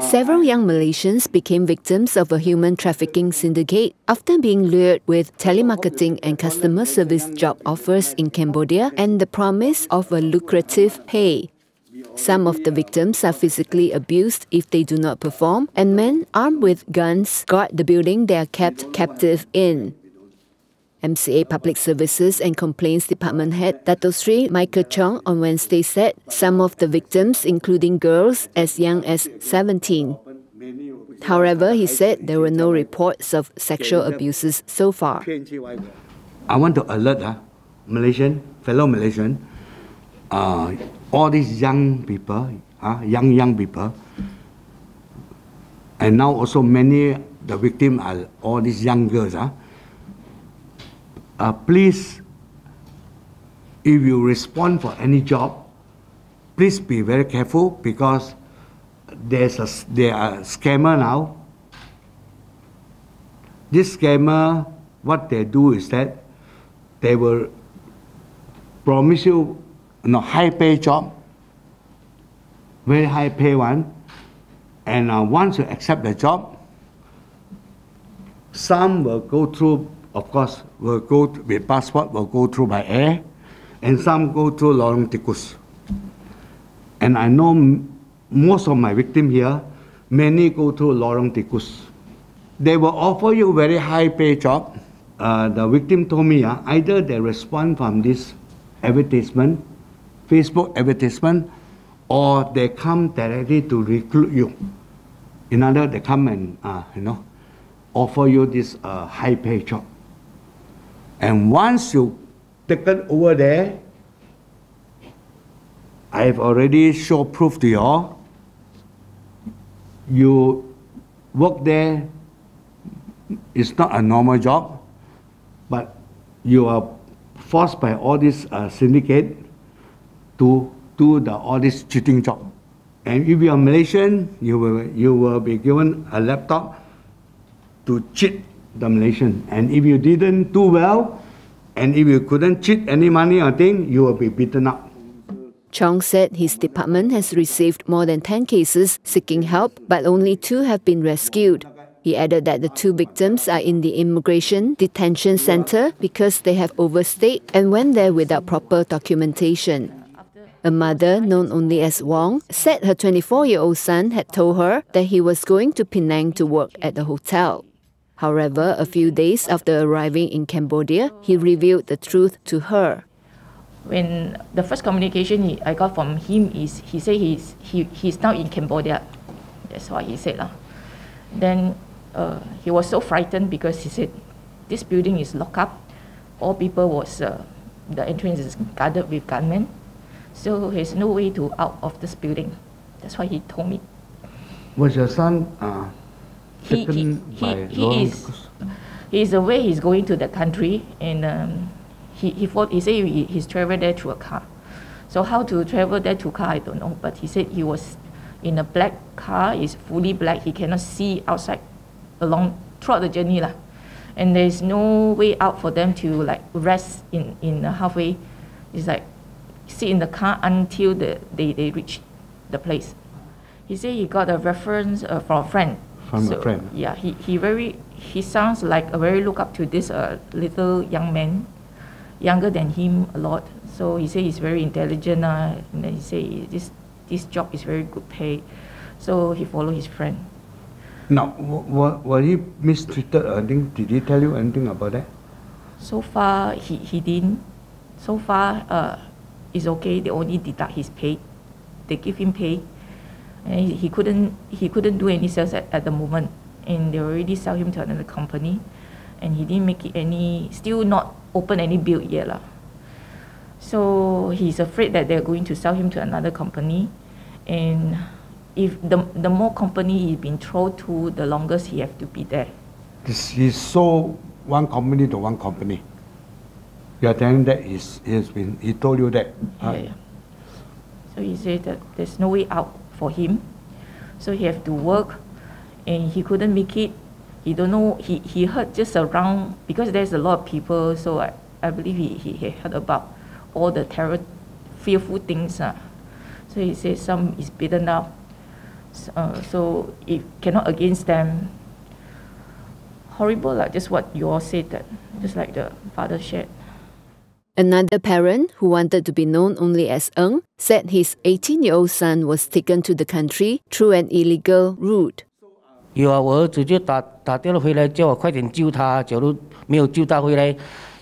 Several young Malaysians became victims of a human trafficking syndicate after being lured with telemarketing and customer service job offers in Cambodia and the promise of a lucrative pay. Some of the victims are physically abused if they do not perform, and men armed with guns guard the building they are kept captive in. MCA Public Services and Complaints Department head Dato Sri Michael Chong on Wednesday said some of the victims, including girls as young as 17. However, he said there were no reports of sexual abuses so far. I want to alert uh, Malaysian, fellow Malaysian, uh, all these young people, uh, young, young people, and now also many, the victims are all these young girls. Uh, uh, please, if you respond for any job, please be very careful because there's a, there are scammer now. This scammer, what they do is that they will promise you, you know, high pay job, very high pay one, and uh, once you accept the job, some will go through of course, will go with passport will go through by air, and some go through Lorong Tikus. And I know most of my victim here, many go through Lorong Tikus. They will offer you very high pay job. Uh, the victim told me uh, either they respond from this advertisement, Facebook advertisement, or they come directly to recruit you. In other, they come and uh, you know offer you this uh, high pay job. And once you taken over there, I've already show proof to you all. You work there, it's not a normal job, but you are forced by all this uh, syndicate to do the, all this cheating job. And if you are Malaysian, you will, you will be given a laptop to cheat Malaysian. And if you didn't do well, and if you couldn't cheat any money or thing, you will be beaten up. Chong said his department has received more than 10 cases seeking help, but only two have been rescued. He added that the two victims are in the immigration detention center because they have overstayed and went there without proper documentation. A mother, known only as Wong, said her 24 year old son had told her that he was going to Penang to work at the hotel. However, a few days after arriving in Cambodia, he revealed the truth to her. When the first communication he, I got from him is he said he's, he, he's now in Cambodia. That's what he said. Uh. Then uh, he was so frightened because he said, this building is locked up. All people was, uh, the entrance is guarded with gunmen. So there's no way to out of this building. That's why he told me. Was your son uh, he, he, he, he is he is aware he's going to the country and um, he he thought he said he, he's traveled there through a car. So how to travel there to car I don't know but he said he was in a black car is fully black he cannot see outside along throughout the journey lah. And there's no way out for them to like rest in in the halfway. It's like sit in the car until the, they, they reach the place. He said he got a reference uh, from a friend from so, a friend. Yeah, he, he very he sounds like a very look up to this uh, little young man, younger than him a lot. So he say he's very intelligent, uh, and then he say this this job is very good pay. So he follow his friend. Now, what was he mistreated? I think did he tell you anything about that? So far, he, he didn't. So far, uh, it's okay. They only deduct his pay. They give him pay and he couldn't he couldn't do any sales at, at the moment. And they already sell him to another company. And he didn't make it any still not open any build yet lah. so he's afraid that they're going to sell him to another company. And if the the more company he's been thrown to the longest he have to be there. This he sold one company to one company. You are telling that he's, he's been he told you that yeah, yeah. so he said that there's no way out for him. So he have to work and he couldn't make it. He don't know, he, he heard just around, because there's a lot of people, so I, I believe he, he heard about all the terror, fearful things. Uh. So he says some is beaten up, Uh, so it cannot against them. Horrible, like just what you all said, that just like the father shared. Another parent, who wanted to be known only as Ng, said his 18 year old son was taken to the country through an illegal route. 有啊，我儿子就打打电话回来叫我快点救他，假如没有救他回来，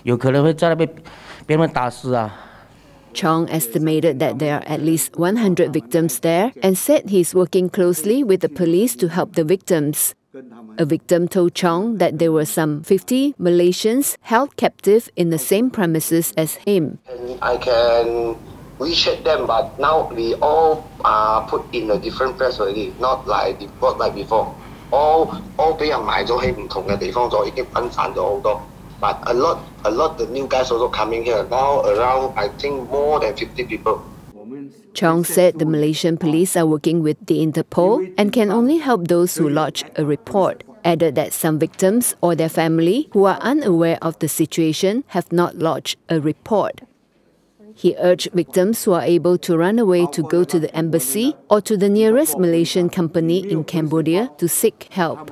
有可能会在那边被人打死啊。Chong estimated that there are at least 100 victims there and said he's working closely with the police to help the victims. A victim told Chong that there were some 50 Malaysians held captive in the same premises as him. And I can reshape them, but now we all are put in a different place already, not like not like before. All all 俾人埋咗喺唔同嘅地方咗，已经分散咗好多。but a lot, a lot the new guys also coming here. Now around, I think more than 50 people. Chong said the Malaysian police are working with the Interpol and can only help those who lodge a report. Added that some victims or their family who are unaware of the situation have not lodged a report. He urged victims who are able to run away to go to the embassy or to the nearest Malaysian company in Cambodia to seek help.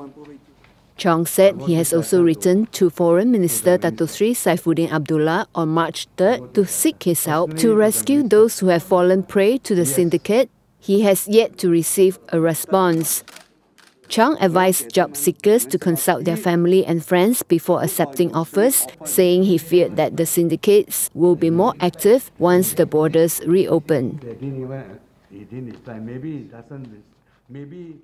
Chong said he has also written to Foreign Minister Dato Saifuddin Abdullah on March 3rd to seek his help to rescue those who have fallen prey to the syndicate. He has yet to receive a response. Chong advised job seekers to consult their family and friends before accepting offers, saying he feared that the syndicates will be more active once the borders reopen. Maybe